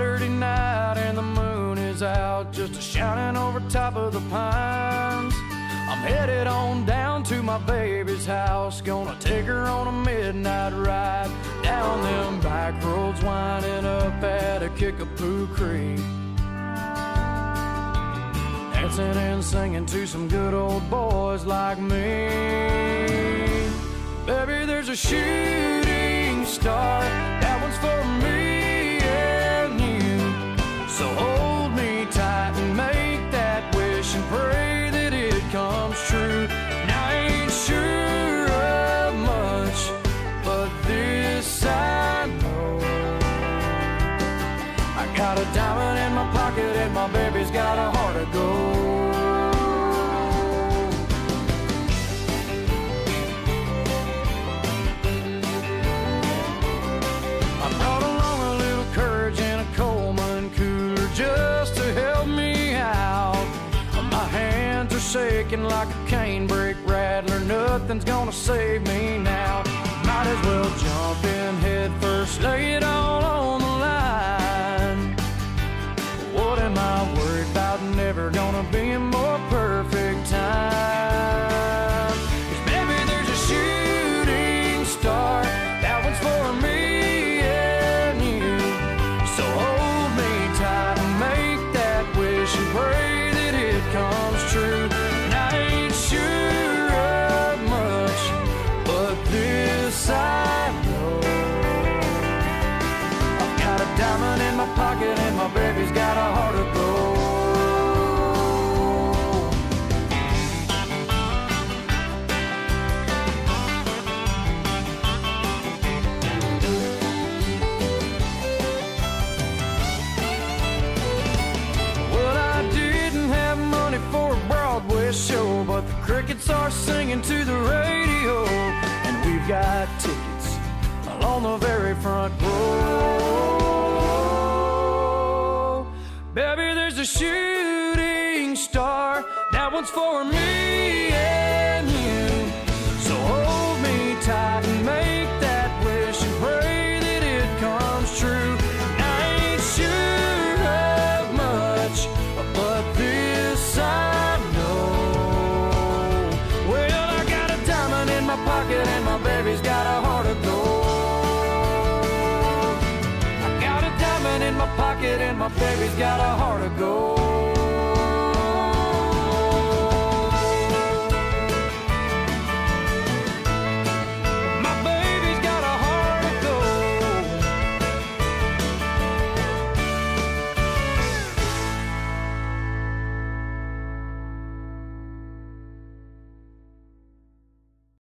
Saturday night and the moon is out, just a shining over top of the pines. I'm headed on down to my baby's house, gonna take her on a midnight ride down them back roads, winding up at a Kickapoo Creek. Dancing and singing to some good old boys like me. Baby, there's a shooting star, that one's for me I ain't sure of much, but this I know. I got a diamond in my pocket and my baby's got a heart of gold. Shaking like a canebrake rattler. Nothing's gonna save me now. Might as well jump in head first, lay it all on the line. What am I worried about? Never gonna be more perfect diamond in my pocket and my baby's got a heart of gold. Well, I didn't have money for a Broadway show, but the crickets are singing to the radio, and we've got tickets along the very front row. Baby, there's a shooting star, that one's for me and you. So hold me tight and make that wish and pray that it comes true. I ain't sure of much, but this I know. Well, I got a diamond in my pocket and my baby's got a heart of gold. My baby's got a heart of gold.